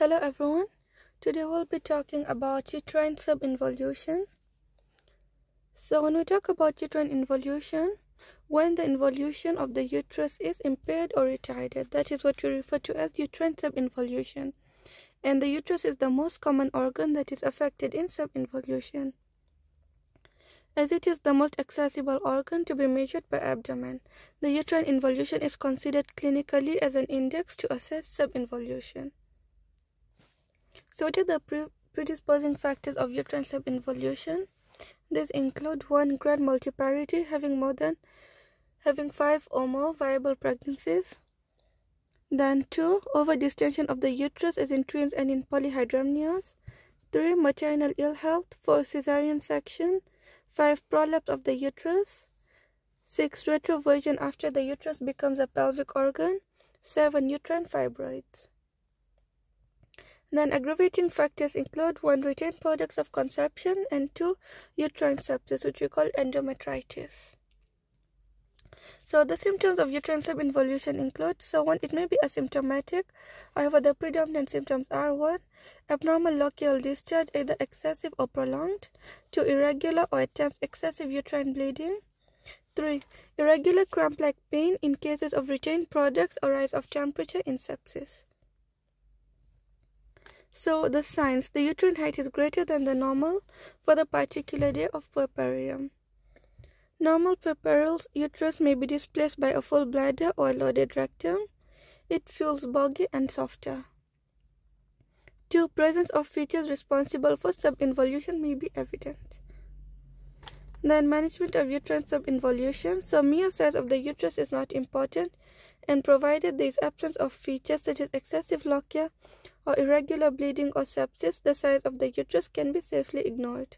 Hello everyone. Today we'll be talking about uterine subinvolution. So when we talk about uterine involution, when the involution of the uterus is impaired or retarded, that is what we refer to as uterine subinvolution. And the uterus is the most common organ that is affected in subinvolution. As it is the most accessible organ to be measured by abdomen, the uterine involution is considered clinically as an index to assess subinvolution. So what are the pre predisposing factors of uterine subinvolution? These include one grand multiparity having more than having five or more viable pregnancies. Then two overdistension of the uterus as in twins and in polyhydramnios. Three maternal ill health, four cesarean section, five prolapse of the uterus. Six retroversion after the uterus becomes a pelvic organ. Seven uterine fibroids. Non-aggravating factors include one retained products of conception and two uterine sepsis, which we call endometritis. So the symptoms of uterine subinvolution include so one it may be asymptomatic, however the predominant symptoms are one abnormal lochial discharge either excessive or prolonged, two irregular or at times excessive uterine bleeding, three irregular cramp-like pain in cases of retained products or rise of temperature in sepsis. So the signs, the uterine height is greater than the normal for the particular day of puerperium. Normal puerperal uterus may be displaced by a full bladder or a loaded rectum. It feels boggy and softer. 2. Presence of features responsible for subinvolution may be evident. Then management of uterine subinvolution. So mere size of the uterus is not important and provided there is absence of features such as excessive lochia or irregular bleeding or sepsis, the size of the uterus can be safely ignored.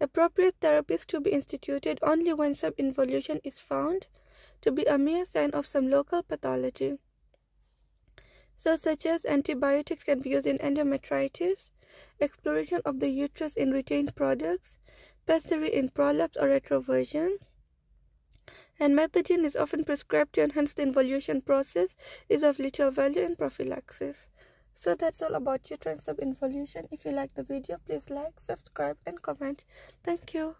Appropriate therapies to be instituted only when subinvolution is found to be a mere sign of some local pathology. So, such as antibiotics can be used in endometritis, exploration of the uterus in retained products, pessary in prolapse or retroversion, and Methergine is often prescribed to enhance the involution process is of little value in prophylaxis. So that's all about uterine subinvolution. If you like the video, please like, subscribe and comment. Thank you.